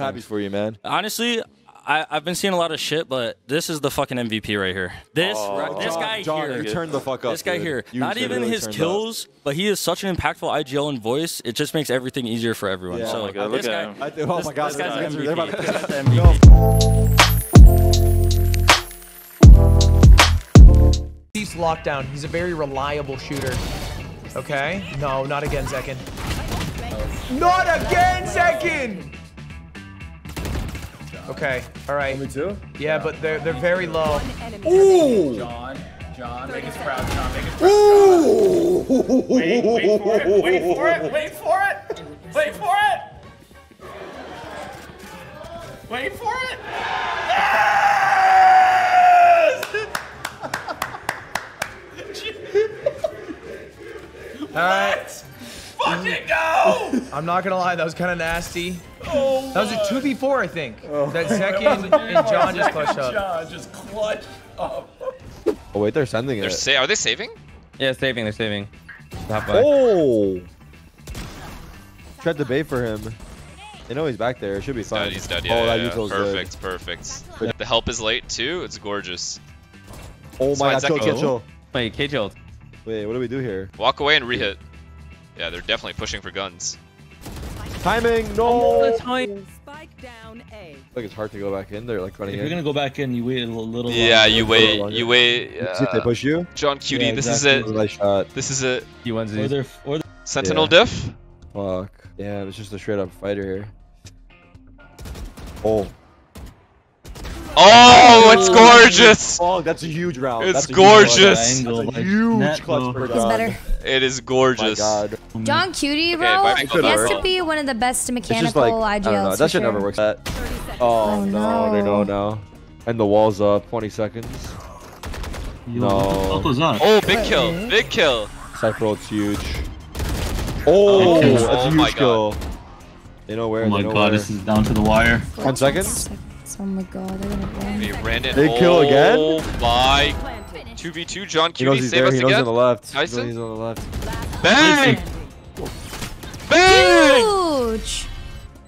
I'm happy for you, man. Honestly, I, I've been seeing a lot of shit, but this is the fucking MVP right here. This, Oh, this John- guy John, here. you turned the fuck up. this guy dude. here. You Not even his turned up. kills, but he is such an impactful IGL and voice. It just makes everything easier for everyone. Yeah. so Oh my God, this look guy, at him. I oh this, my god, this guy's they're the about MVP. to- This guy's the MVP. He's lockdown. He's a very reliable shooter. Okay? No, not again, zekken. Not again, zekken! Okay, all right. Me too. Yeah, but they're they're very low. Ooh! John, John, make us proud, John, make us proud. Ooh! Wait, wait for it, wait for it, wait for it, wait for it. Wait for it. All right. Fucking go! I'm not gonna lie, that was kind of nasty. Oh That was a oh, two v four, I think. Oh. That second, and John just clutched up. John just clutched up. Oh wait, they're sending They're it. sa- are they saving? Yeah, saving. They're saving. Halfway. Oh! Tried to bait for him. They know he's back there. It should be He's fine. dead. He's dead. oh, Yeah, that yeah, yeah. util's perfect. Perfect. The help is late too. It's gorgeous. Oh my god, That's chill, why chill, Zeki- Wait, K ult. Wait, what do we do here? Walk away and rehit. Yeah, they're definitely pushing for guns. Timing, no! Spike down A. Like it's hard to go back in. They're like running If you're gonna go back in, you wait a little. little Yeah, longer. you wait. You wait. See if they Uh, push you. John QT, Yeah, this exactly. is it. This is it. He wins Or these. they're, or they're Sentinel Yeah. diff. Fuck. Yeah, it's just a straight up fighter here. Oh. Oh, it's gorgeous. Oh, that's a huge round. It's That's a huge gorgeous. angle, That's a like, huge clutch though. for It's John. better. It is My gorgeous. god. Mm-hmm. John QT, bro, but he it has to be one of the best mechanical just like, I IGLs. don't know. That should sure. never work. That. Oh, Oh, no, they no. know now. And the wall's up. 20 seconds. Yo, No. What the fuck was that? Oh, big kill. Big kill. Cypher ult's huge. Oh, Okay. that's a Oh huge my kill. They know where. Oh my they know god, where. this is down to the wire. 10 seconds. Oh my god, they're gonna win. They ran it. Big kill again? Oh my. 2v2. John He Cutie, save there. us He knows again. on the left. He knows Tyson? He's on the left. Bang! Bang! Huge.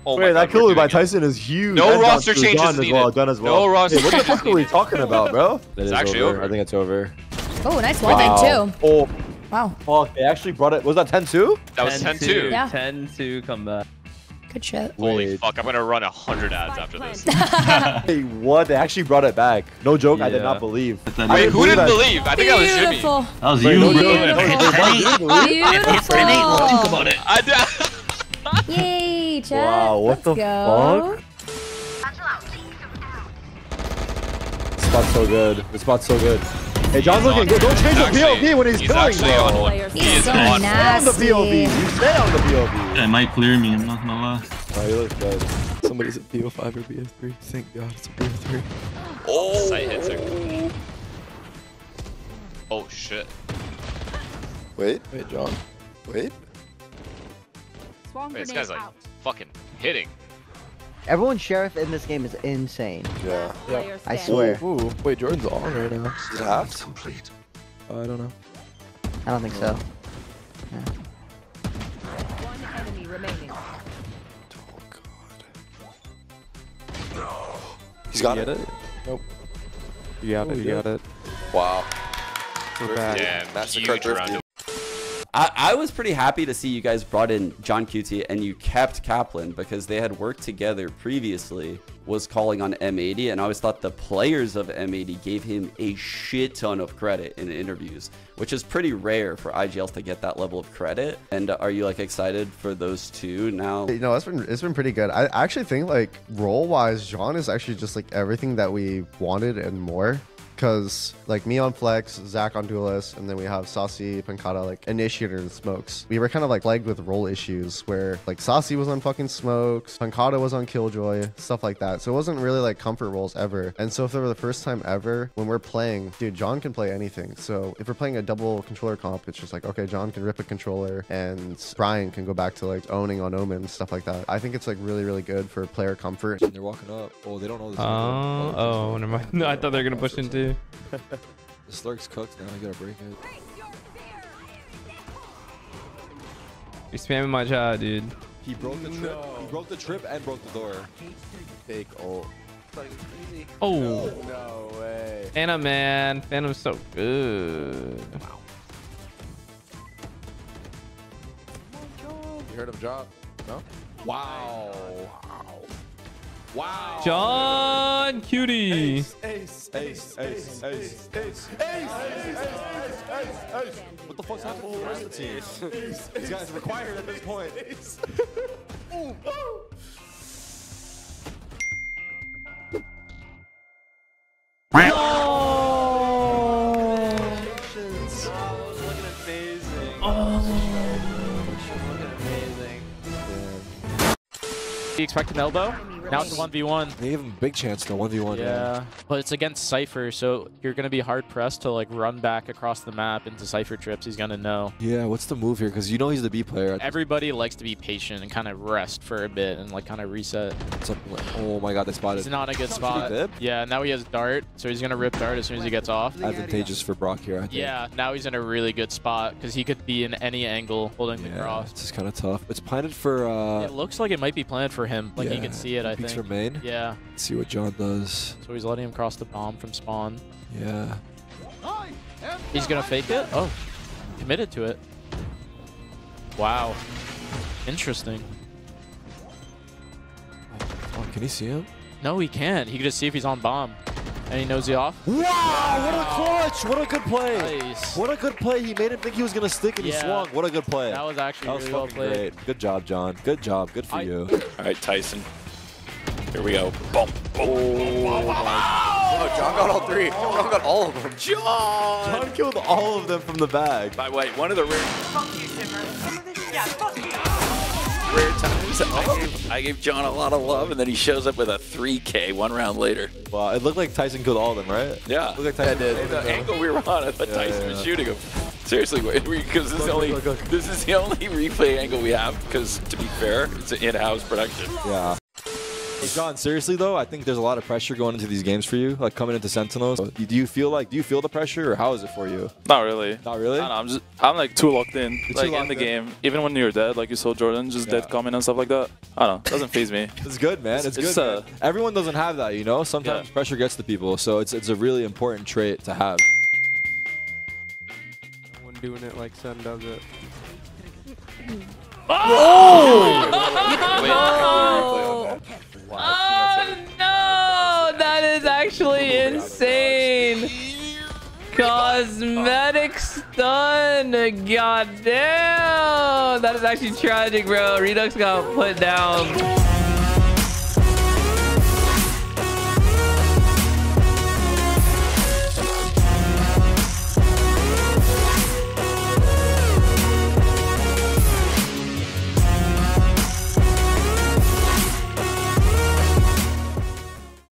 Oh Wait, God, that we're kill by. Tyson is huge. No And roster John- changes John as needed. well. Done as well. No roster Hey, what the fuck are we talking about, bro? That It's is actually over. I think it's over. Oh, nice one Wow. too. Oh, Wow, fuck. They actually brought it. Was that 10-2? That was 10-2. Yeah. 10 2 comeback. Good shit. Holy Wait. fuck, I'm gonna run a 100 ads after this. Hey, what? They actually brought it back. No joke. I did not believe. Wait, who didn't believe? I think I was Jimmy. That was you, bro. joke. No, they- they didn't believe. Beautiful. Think about it. I did. Yay, Chet. Wow, what Let's the go. This spot's so good. This spot's so good. Hey, John's looking good. Don't change the Actually, POV when he's, he's killing, actually bro. on one. Players He He's is so on one. Stay on the nasty. POV. You stay on the POV. It might clear me, I'm not gonna lie. Oh, he looks good. Somebody's at BO5 or BO3. Thank God it's a BO3. Oh. Sight hits are. Oh shit. Wait, wait, John. Wait. Wait, this guy's like fucking hitting. Everyone sheriff in this game is insane. Yeah. Player I swear. Ooh, wait, Jordan's on right now. Is it half? complete. Oh, I don't know. I don't think so. One enemy remaining. Oh, He's got it. Nope. You got it. Oh, you got it. Wow. We're back. Damn, huge round. I, I was pretty happy to see you guys brought in John QT and you kept Kaplan because they had worked together previously, was calling on M80, and I always thought the players of M80 gave him a shit ton of credit in interviews, which is pretty rare for IGLs to get that level of credit. And are you like excited for those two now? You know, it's been it's been pretty good. I actually think like role wise, John is actually just like everything that we wanted and more. Cause like me on Flex, Zach on Duelist, and then we have Saucy, pANcada, like Initiator and Smokes. We were kind of like plagued with role issues where like Saucy was on fucking Smokes, pANcada was on Killjoy, stuff like that. So it wasn't really like comfort roles ever. And so for the first time ever, when we're playing, dude, John can play anything. So if we're playing a double controller comp, it's just like, okay, John can rip a controller and Brian can go back to like owning on Omen, and stuff like that. I think it's like really, really good for player comfort. They're walking up. Oh, they don't know this. Oh, oh, never mind. No, I thought they were gonna push in too. The Slurk's cooked now. I gotta break it. You're spamming my chat, dude. He broke the trip. He broke the trip and broke the door. Fake ult. Oh. oh. No way. Phantom, man. Phantom's so good. Wow. You heard him drop? No? Wow. Wow. Wow. John QT. Ace, ace, ace, ace, ace, ace, ace, ace, What the fuck's happening to the rest of the team? These guys are required at this point. Oh. You expect an elbow? Now it's a 1v1. They gave him a big chance though, 1v1. Yeah, but it's against Cypher, so you're going to be hard pressed to like run back across the map into Cypher trips. He's going to know. Yeah, what's the move here? Because you know he's the B player. Everybody likes to be patient and kind of rest for a bit and like kind of reset. oh my god, they spotted. It's not a good spot. good. Yeah, now he has Dart, so he's going to rip Dart as soon as he gets off. Advantageous for Brock here, I think. Yeah, now he's in a really good spot because he could be in any angle holding the cross. it's just kind of tough. It's planted for. uh It looks like it might be planted for him. Like he yeah, can see it, I peeks think. for main. Yeah. Let's see what John does. So he's letting him cross the bomb from spawn. Yeah. He's gonna fake it? Oh, committed to it. Wow. Interesting. Oh, can he see him? No, he can't. He can just see if he's on bomb. And he knows he off. Wow, what a clutch! What a good play! Nice. What a good play! He made him think he was gonna stick and he Yeah. swung. What a good play! That was actually That was well played. great. Good job, John. Good job. Good for I- you. All right, Tyson. Here we go. Boom. Oh, John got all three. John got all of them. John! John killed all of them from the bag. By the way, one of the rare, Fuck you, Simmer. Yeah, fuck you. rare times I gave, I gave John a lot of love, and then he shows up with a 3K one round later. Wow, it looked like Tyson killed all of them, right? Yeah. It Looked like Tyson did. The angle we were on, I thought Yeah, Tyson yeah, was shooting him. Seriously, wait. because this is the only look, look. this is the only replay angle we have. Because to be fair, it's an in-house production. Yeah. Hey, John, seriously though, I think there's a lot of pressure going into these games for you, like coming into Sentinels. Do you feel like do you feel the pressure, or how is it for you? Not really. Not really. I know, I'm just I'm like too locked in, You're too like in the in? game. Even when you're dead, like you saw Jordan just Yeah. dead coming and stuff like that. I don't know. Doesn't phase me. It's good, man. It's, It's- good. it's, man. Everyone doesn't have that, you know. Sometimes Yeah. pressure gets to people, so it's it's a really important trait to have. No one doing it like Sun does it. Oh! Oh no! That is actually insane. Cosmetic stun. God damn. That is actually tragic, bro. Redux got put down.